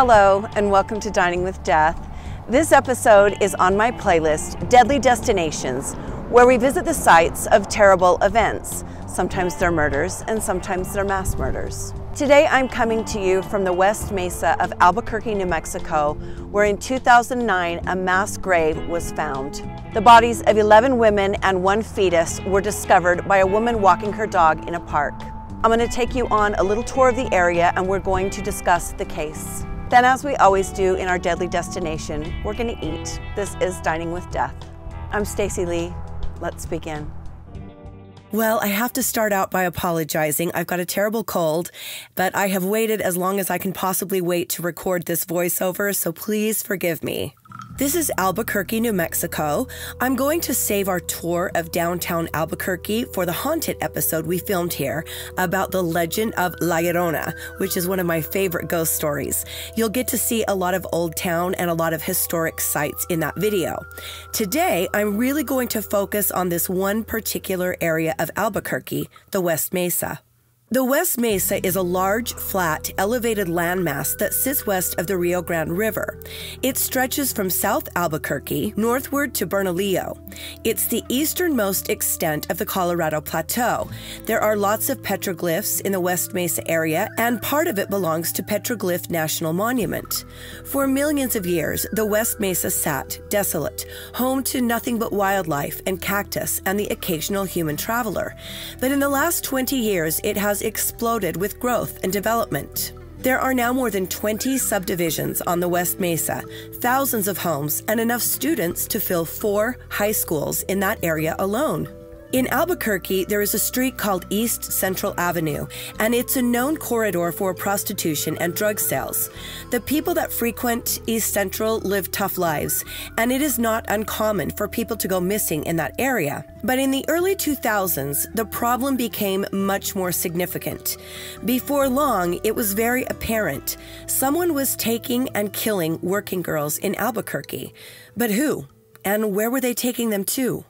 Hello, and welcome to Dining with Death. This episode is on my playlist, Deadly Destinations, where we visit the sites of terrible events. Sometimes they're murders, and sometimes they're mass murders. Today I'm coming to you from the West Mesa of Albuquerque, New Mexico, where in 2009 a mass grave was found. The bodies of 11 women and one fetus were discovered by a woman walking her dog in a park. I'm going to take you on a little tour of the area and we're going to discuss the case. Then, as we always do in our deadly destination, we're going to eat. This is Dining with Death. I'm Stacy Lee. Let's begin. Well, I have to start out by apologizing. I've got a terrible cold, but I have waited as long as I can possibly wait to record this voiceover, so please forgive me. This is Albuquerque, New Mexico. I'm going to save our tour of downtown Albuquerque for the haunted episode we filmed here about the legend of La Llorona, which is one of my favorite ghost stories. You'll get to see a lot of old town and a lot of historic sites in that video. Today, I'm really going to focus on this one particular area of Albuquerque, the West Mesa. The West Mesa is a large, flat, elevated landmass that sits west of the Rio Grande River. It stretches from South Albuquerque northward to Bernalillo. It's the easternmost extent of the Colorado Plateau. There are lots of petroglyphs in the West Mesa area, and part of it belongs to Petroglyph National Monument. For millions of years, the West Mesa sat desolate, home to nothing but wildlife and cactus and the occasional human traveler. But in the last 20 years, it has has exploded with growth and development. There are now more than 20 subdivisions on the West Mesa, thousands of homes, and enough students to fill four high schools in that area alone. In Albuquerque, there is a street called East Central Avenue, and it's a known corridor for prostitution and drug sales. The people that frequent East Central live tough lives, and it is not uncommon for people to go missing in that area. But in the early 2000s, the problem became much more significant. Before long, it was very apparent someone was taking and killing working girls in Albuquerque. But who? And where were they taking them to?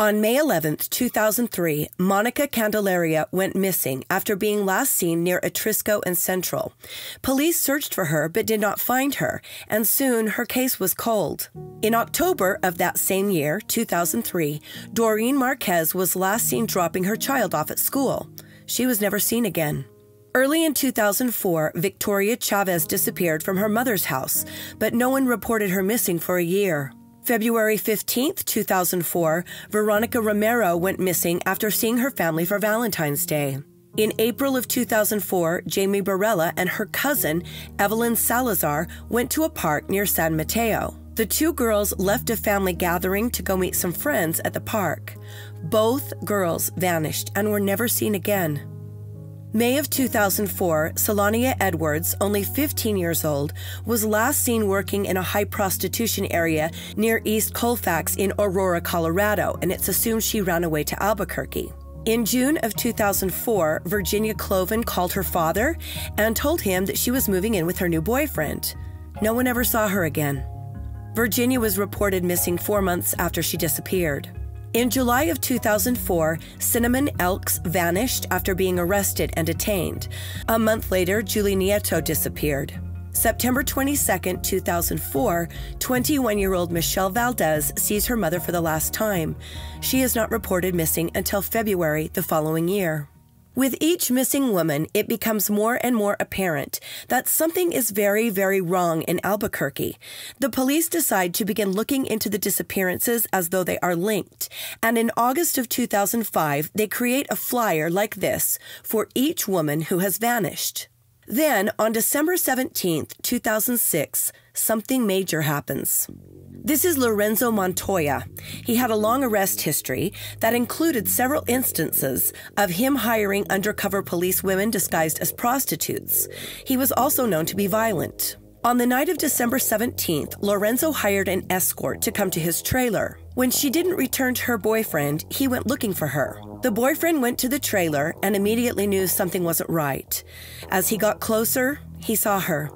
On May 11, 2003, Monica Candelaria went missing after being last seen near Atrisco and Central. Police searched for her but did not find her, and soon her case was cold. In October of that same year, 2003, Doreen Marquez was last seen dropping her child off at school. She was never seen again. Early in 2004, Victoria Chavez disappeared from her mother's house, but no one reported her missing for a year. February 15, 2004, Veronica Romero went missing after seeing her family for Valentine's Day. In April of 2004, Jamie Barela and her cousin, Evelyn Salazar, went to a park near San Mateo. The two girls left a family gathering to go meet some friends at the park. Both girls vanished and were never seen again. May of 2004, Syllannia Edwards, only 15 years old, was last seen working in a high prostitution area near East Colfax in Aurora, Colorado, and it's assumed she ran away to Albuquerque. In June of 2004, Virginia Cloven called her father and told him that she was moving in with her new boyfriend. No one ever saw her again. Virginia was reported missing four months after she disappeared. In July of 2004, Cinnamon Elks vanished after being arrested and detained. A month later, Julie Nieto disappeared. September 22, 2004, 21 year old Michelle Valdez sees her mother for the last time. She is not reported missing until February the following year. With each missing woman, it becomes more and more apparent that something is very, very wrong in Albuquerque. The police decide to begin looking into the disappearances as though they are linked. And in August of 2005, they create a flyer like this for each woman who has vanished. Then, on December 17, 2006, something major happens. This is Lorenzo Montoya. He had a long arrest history that included several instances of him hiring undercover police women disguised as prostitutes. He was also known to be violent. On the night of December 17th, Lorenzo hired an escort to come to his trailer. When she didn't return to her boyfriend, he went looking for her. The boyfriend went to the trailer and immediately knew something wasn't right. As he got closer, he saw her.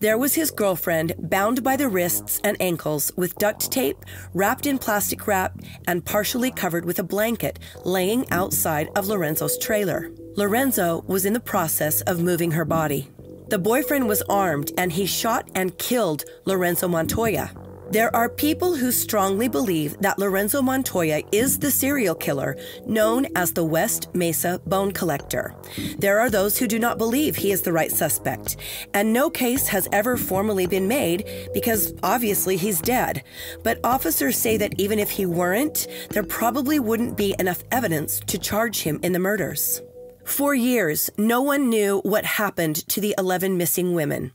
There was his girlfriend, bound by the wrists and ankles with duct tape, wrapped in plastic wrap, and partially covered with a blanket, laying outside of Lorenzo's trailer. Lorenzo was in the process of moving her body. The boyfriend was armed and he shot and killed Lorenzo Montoya. There are people who strongly believe that Lorenzo Montoya is the serial killer known as the West Mesa Bone Collector. There are those who do not believe he is the right suspect, and no case has ever formally been made because obviously he's dead. But officers say that even if he weren't, there probably wouldn't be enough evidence to charge him in the murders. For years, no one knew what happened to the 11 missing women.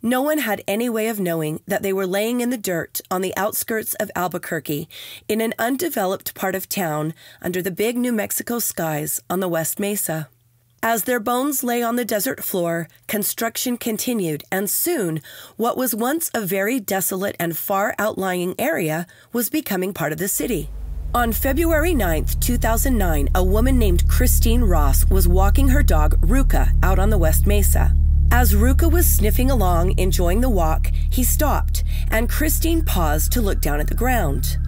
No one had any way of knowing that they were laying in the dirt on the outskirts of Albuquerque in an undeveloped part of town under the big New Mexico skies on the West Mesa. As their bones lay on the desert floor, construction continued, and soon what was once a very desolate and far outlying area was becoming part of the city. On February 9, 2009, a woman named Christine Ross was walking her dog Ruka out on the West Mesa. As Ruka was sniffing along, enjoying the walk, he stopped, and Christine paused to look down at the ground.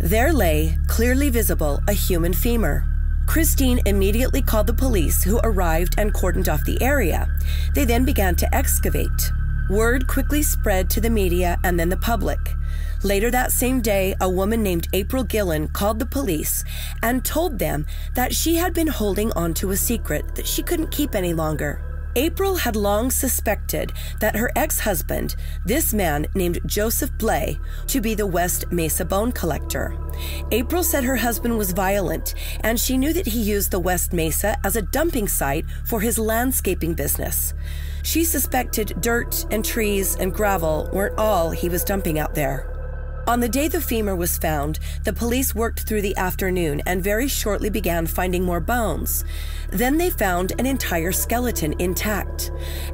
There lay, clearly visible, a human femur. Christine immediately called the police, who arrived and cordoned off the area. They then began to excavate. Word quickly spread to the media and then the public. Later that same day, a woman named April Gillen called the police and told them that she had been holding onto a secret that she couldn't keep any longer. April had long suspected that her ex husband, this man named Joseph Blea, to be the West Mesa bone collector. April said her husband was violent, and she knew that he used the West Mesa as a dumping site for his landscaping business. She suspected dirt and trees and gravel weren't all he was dumping out there. On the day the femur was found, the police worked through the afternoon and very shortly began finding more bones. Then they found an entire skeleton intact.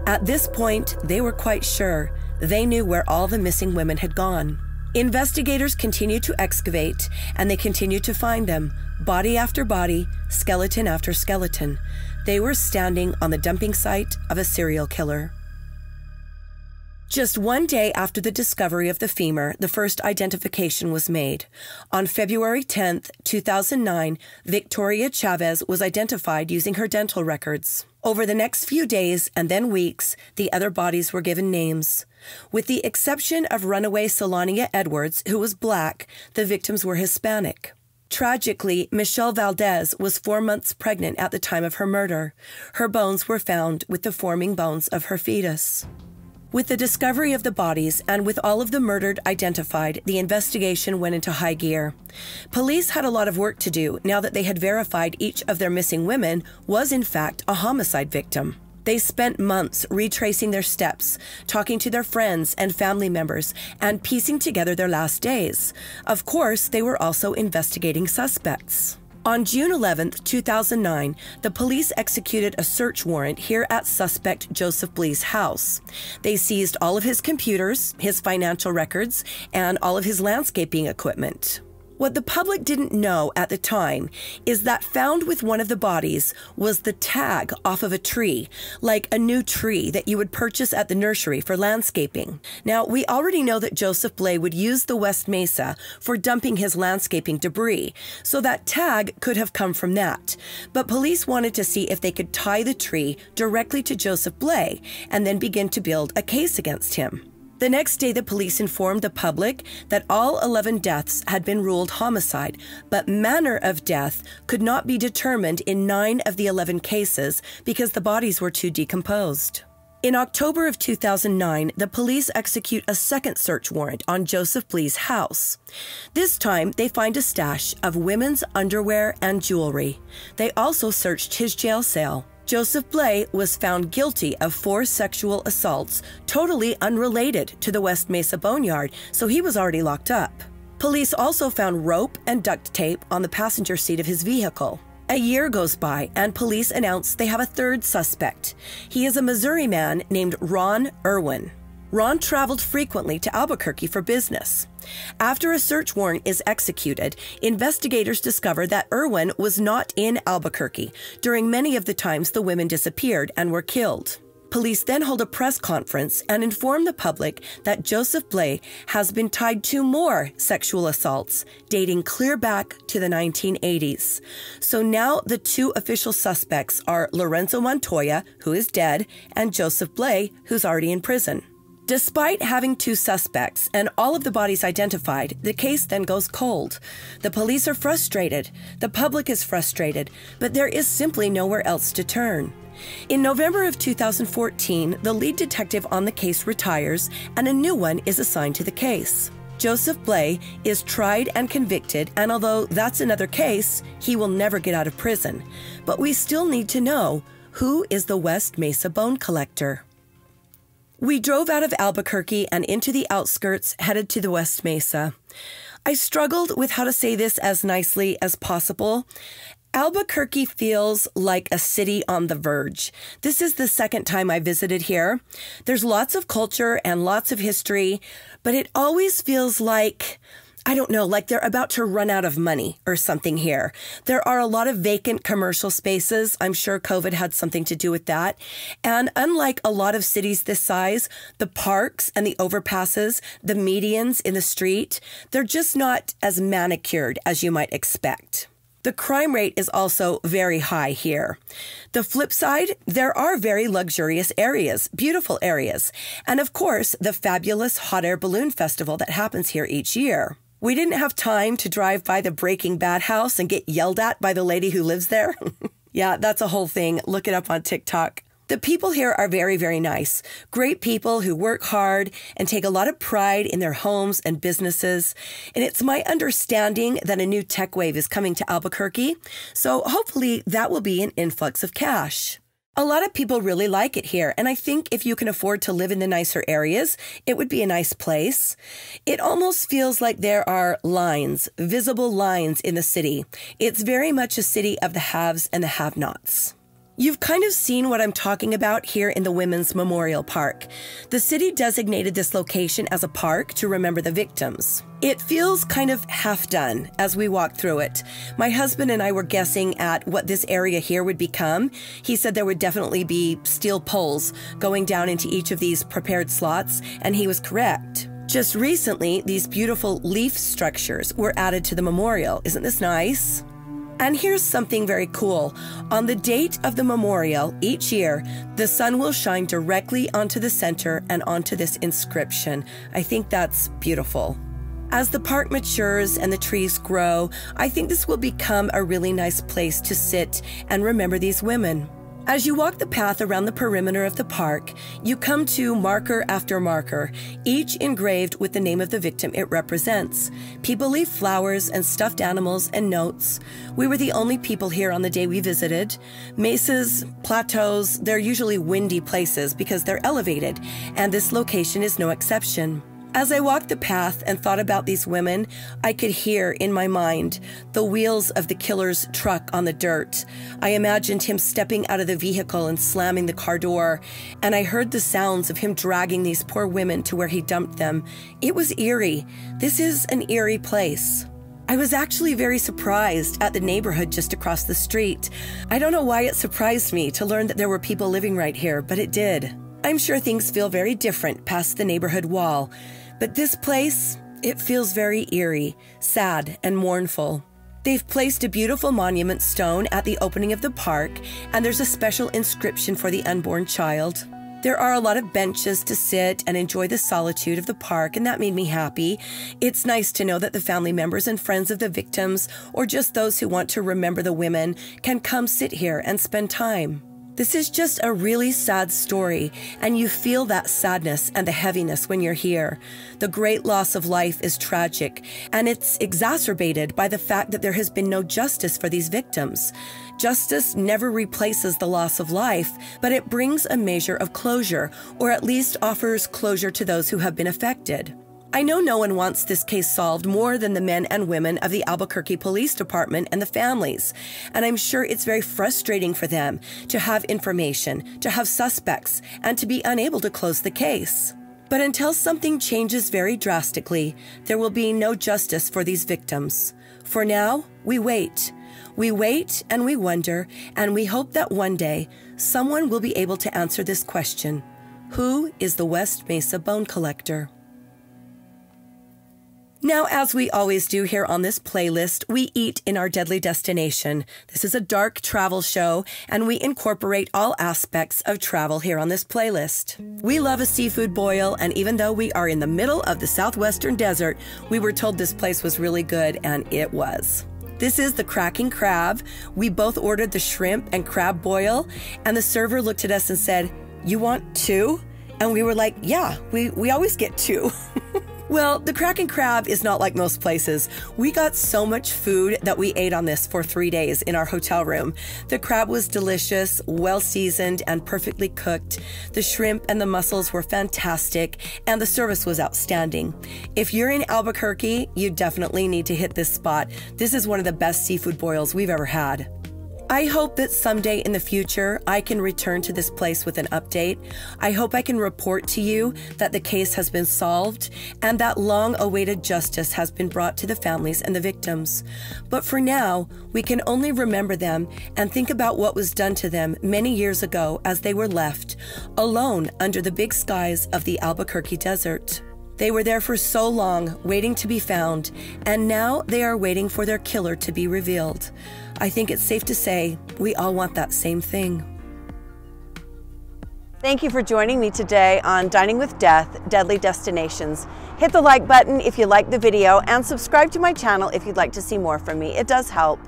At this point, they were quite sure they knew where all the missing women had gone. Investigators continued to excavate and they continued to find them, body after body, skeleton after skeleton. They were standing on the dumping site of a serial killer. Just one day after the discovery of the femur, the first identification was made. On February 10, 2009, Victoria Chavez was identified using her dental records. Over the next few days and then weeks, the other bodies were given names. With the exception of runaway Syllannia Edwards, who was black, the victims were Hispanic. Tragically, Michelle Valdez was four months pregnant at the time of her murder. Her bones were found with the forming bones of her fetus. With the discovery of the bodies and with all of the murdered identified, the investigation went into high gear. Police had a lot of work to do now that they had verified each of their missing women was, in fact, a homicide victim. They spent months retracing their steps, talking to their friends and family members, and piecing together their last days. Of course, they were also investigating suspects. On June 11, 2009, the police executed a search warrant here at suspect Joseph Blea's house. They seized all of his computers, his financial records, and all of his landscaping equipment. What the public didn't know at the time is that found with one of the bodies was the tag off of a tree, like a new tree that you would purchase at the nursery for landscaping. Now, we already know that Joseph Blea would use the West Mesa for dumping his landscaping debris, so that tag could have come from that. But police wanted to see if they could tie the tree directly to Joseph Blea and then begin to build a case against him. The next day, the police informed the public that all 11 deaths had been ruled homicide, but manner of death could not be determined in nine of the 11 cases because the bodies were too decomposed. In October of 2009, the police execute a second search warrant on Joseph Blea's house. This time, they find a stash of women's underwear and jewelry. They also searched his jail cell. Joseph Blea was found guilty of four sexual assaults, totally unrelated to the West Mesa Boneyard, so he was already locked up. Police also found rope and duct tape on the passenger seat of his vehicle. A year goes by, and police announce they have a third suspect. He is a Missouri man named Ron Irwin. Ron traveled frequently to Albuquerque for business. After a search warrant is executed, investigators discover that Irwin was not in Albuquerque during many of the times the women disappeared and were killed. Police then hold a press conference and inform the public that Joseph Blea has been tied to more sexual assaults dating clear back to the 1980s. So now the two official suspects are Lorenzo Montoya, who is dead, and Joseph Blea, who's already in prison. Despite having two suspects and all of the bodies identified, the case then goes cold. The police are frustrated, the public is frustrated, but there is simply nowhere else to turn. In November of 2014, the lead detective on the case retires and a new one is assigned to the case. Joseph Blea is tried and convicted, and although that's another case, he will never get out of prison. But we still need to know who is the West Mesa bone collector? We drove out of Albuquerque and into the outskirts, headed to the West Mesa. I struggled with how to say this as nicely as possible. Albuquerque feels like a city on the verge. This is the second time I visited here. There's lots of culture and lots of history, but it always feels like I don't know, like they're about to run out of money or something here. There are a lot of vacant commercial spaces. I'm sure COVID had something to do with that. And unlike a lot of cities this size, the parks and the overpasses, the medians in the street, they're just not as manicured as you might expect. The crime rate is also very high here. The flip side, there are very luxurious areas, beautiful areas, and of course, the fabulous hot air balloon festival that happens here each year. We didn't have time to drive by the Breaking Bad house and get yelled at by the lady who lives there. yeah, that's a whole thing. Look it up on TikTok. The people here are very, very nice. Great people who work hard and take a lot of pride in their homes and businesses. And it's my understanding that a new tech wave is coming to Albuquerque. So hopefully that will be an influx of cash. A lot of people really like it here, and I think if you can afford to live in the nicer areas, it would be a nice place. It almost feels like there are lines, visible lines in the city. It's very much a city of the haves and the have nots. You've kind of seen what I'm talking about here in the Women's Memorial Park. The city designated this location as a park to remember the victims. It feels kind of half done as we walk through it. My husband and I were guessing at what this area here would become. He said there would definitely be steel poles going down into each of these prepared slots, and he was correct. Just recently, these beautiful leaf structures were added to the memorial. Isn't this nice? And here's something very cool. On the date of the memorial, each year, the sun will shine directly onto the center and onto this inscription. I think that's beautiful. As the park matures and the trees grow, I think this will become a really nice place to sit and remember these women. As you walk the path around the perimeter of the park, you come to marker after marker, each engraved with the name of the victim it represents. People leave flowers and stuffed animals and notes. We were the only people here on the day we visited. Mesas, plateaus, they're usually windy places because they're elevated, and this location is no exception. As I walked the path and thought about these women, I could hear in my mind the wheels of the killer's truck on the dirt. I imagined him stepping out of the vehicle and slamming the car door, and I heard the sounds of him dragging these poor women to where he dumped them. It was eerie. This is an eerie place. I was actually very surprised at the neighborhood just across the street. I don't know why it surprised me to learn that there were people living right here, but it did. I'm sure things feel very different past the neighborhood wall, but this place, it feels very eerie, sad, and mournful. They've placed a beautiful monument stone at the opening of the park, and there's a special inscription for the unborn child. There are a lot of benches to sit and enjoy the solitude of the park, and that made me happy. It's nice to know that the family members and friends of the victims, or just those who want to remember the women, can come sit here and spend time. This is just a really sad story, and you feel that sadness and the heaviness when you're here. The great loss of life is tragic, and it's exacerbated by the fact that there has been no justice for these victims. Justice never replaces the loss of life, but it brings a measure of closure, or at least offers closure to those who have been affected. I know no one wants this case solved more than the men and women of the Albuquerque Police Department and the families. And I'm sure it's very frustrating for them to have information, to have suspects, and to be unable to close the case. But until something changes very drastically, there will be no justice for these victims. For now, we wait. We wait and we wonder, and we hope that one day someone will be able to answer this question Who is the West Mesa bone collector? Now, as we always do here on this playlist, we eat in our deadly destination. This is a dark travel show, and we incorporate all aspects of travel here on this playlist. We love a seafood boil, and even though we are in the middle of the southwestern desert, we were told this place was really good, and it was. This is the cracking crab. We both ordered the shrimp and crab boil, and the server looked at us and said, You want two? And we were like, Yeah, we, we always get two. Well, the Kraken Crab is not like most places. We got so much food that we ate on this for three days in our hotel room. The crab was delicious, well seasoned, and perfectly cooked. The shrimp and the mussels were fantastic, and the service was outstanding. If you're in Albuquerque, you definitely need to hit this spot. This is one of the best seafood boils we've ever had. I hope that someday in the future I can return to this place with an update. I hope I can report to you that the case has been solved and that long awaited justice has been brought to the families and the victims. But for now, we can only remember them and think about what was done to them many years ago as they were left alone under the big skies of the Albuquerque desert. They were there for so long, waiting to be found, and now they are waiting for their killer to be revealed. I think it's safe to say we all want that same thing. Thank you for joining me today on Dining with Death Deadly Destinations. Hit the like button if you like the video and subscribe to my channel if you'd like to see more from me. It does help.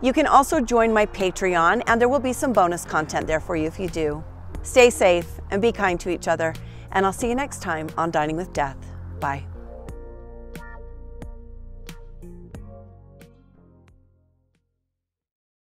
You can also join my Patreon, and there will be some bonus content there for you if you do. Stay safe and be kind to each other, and I'll see you next time on Dining with Death. Bye.